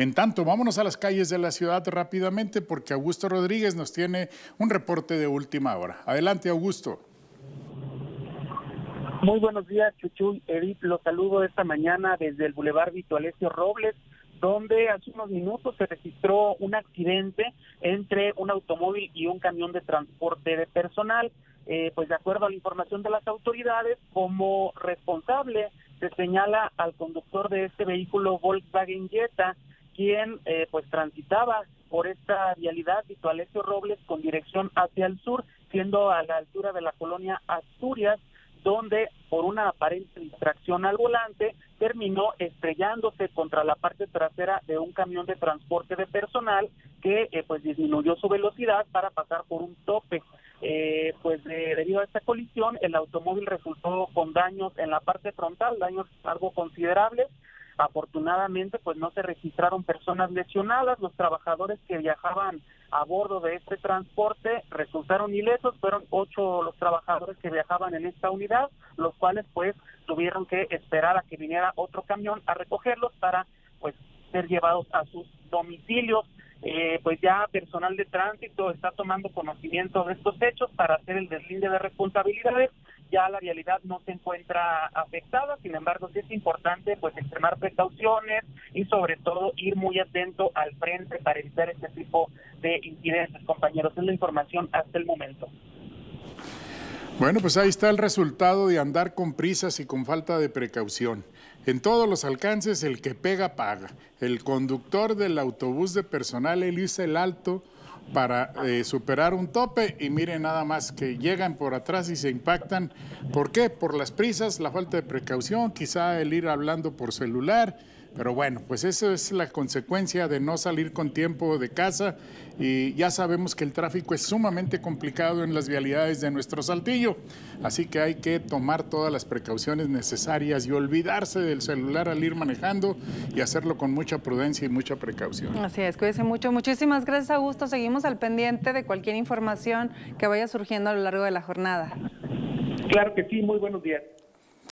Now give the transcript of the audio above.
En tanto, vámonos a las calles de la ciudad rápidamente porque Augusto Rodríguez nos tiene un reporte de última hora. Adelante, Augusto. Muy buenos días, Chuchuy. Edith, los saludo esta mañana desde el Boulevard Vito Alessio Robles, donde hace unos minutos se registró un accidente entre un automóvil y un camión de transporte de personal. Eh, pues de acuerdo a la información de las autoridades, como responsable se señala al conductor de este vehículo Volkswagen Jetta, quien eh, pues transitaba por esta vialidad Vito Alessio Robles con dirección hacia el sur, siendo a la altura de la colonia Asturias, donde por una aparente distracción al volante terminó estrellándose contra la parte trasera de un camión de transporte de personal que eh, pues disminuyó su velocidad para pasar por un tope. Eh, pues debido a esta colisión el automóvil resultó con daños en la parte frontal, daños algo considerables Afortunadamente, pues no se registraron personas lesionadas. Los trabajadores que viajaban a bordo de este transporte resultaron ilesos. Fueron ocho los trabajadores que viajaban en esta unidad, los cuales pues tuvieron que esperar a que viniera otro camión a recogerlos para pues ser llevados a sus domicilios. Eh, pues ya personal de tránsito está tomando conocimiento de estos hechos para hacer el deslinde de responsabilidades ya la vialidad no se encuentra afectada, sin embargo sí es importante pues extremar precauciones y sobre todo ir muy atento al frente para evitar este tipo de incidentes, compañeros. Es la información hasta el momento. Bueno, pues ahí está el resultado de andar con prisas y con falta de precaución. En todos los alcances, el que pega paga. El conductor del autobús de personal, él el alto para eh, superar un tope y miren nada más que llegan por atrás y se impactan. ¿Por qué? Por las prisas, la falta de precaución, quizá el ir hablando por celular, pero bueno, pues eso es la consecuencia de no salir con tiempo de casa y ya sabemos que el tráfico es sumamente complicado en las vialidades de nuestro Saltillo, así que hay que tomar todas las precauciones necesarias y olvidarse del celular al ir manejando y hacerlo con mucha prudencia y mucha precaución. Así es, cuídese mucho. Muchísimas gracias, Augusto. Seguimos al pendiente de cualquier información que vaya surgiendo a lo largo de la jornada. Claro que sí, muy buenos días.